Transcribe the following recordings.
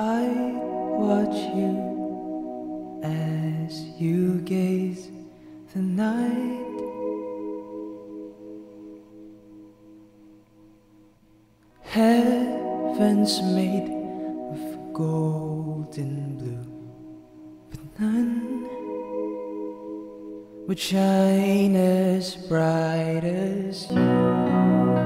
I watch you as you gaze the night. Heavens made of golden blue But none would shine as bright as you.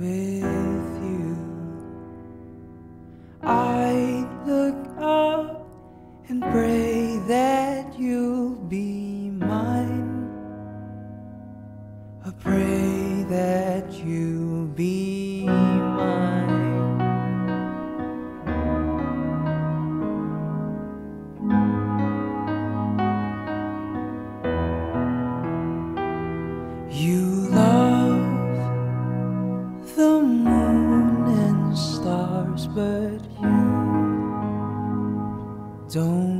with moon and stars, but you don't.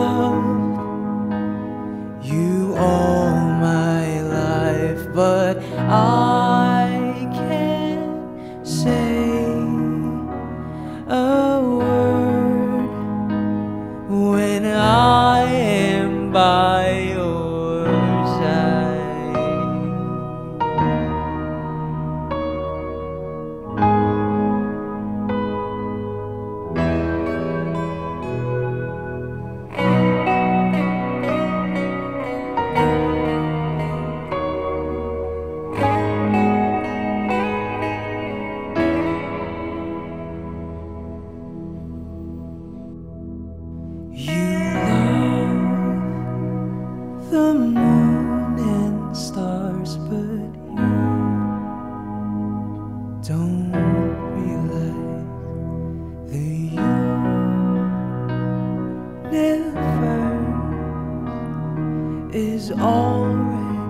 but you don't realize that you never is already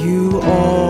you all.